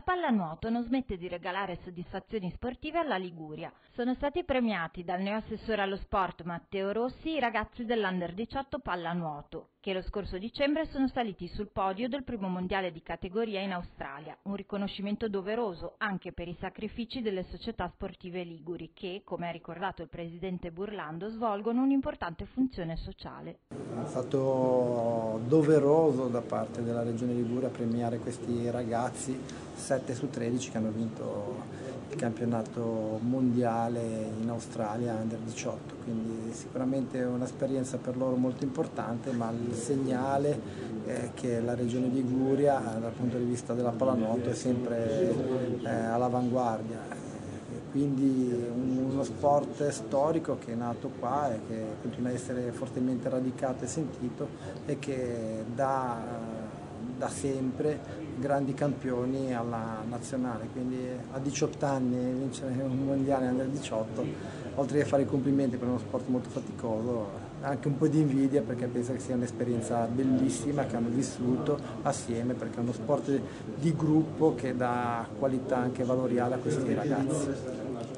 pallanuoto non smette di regalare soddisfazioni sportive alla Liguria. Sono stati premiati dal neoassessore allo sport Matteo Rossi i ragazzi dell'Under 18 pallanuoto, che lo scorso dicembre sono saliti sul podio del primo mondiale di categoria in Australia, un riconoscimento doveroso anche per i sacrifici delle società sportive liguri che, come ha ricordato il presidente Burlando, svolgono un'importante funzione sociale. È stato doveroso da parte della Regione Liguria premiare questi ragazzi, 7 su 13 che hanno vinto il campionato mondiale in Australia Under 18, quindi sicuramente un'esperienza per loro molto importante, ma segnale è che la regione Liguria dal punto di vista della pallanuoto è sempre eh, all'avanguardia. Quindi uno sport storico che è nato qua e che continua a essere fortemente radicato e sentito e che dà da sempre grandi campioni alla nazionale, quindi a 18 anni vincere un mondiale under 18, oltre che fare i complimenti per uno sport molto faticoso, anche un po' di invidia perché penso che sia un'esperienza bellissima che hanno vissuto assieme perché è uno sport di gruppo che dà qualità anche valoriale a questi ragazzi.